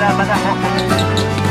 da da da da.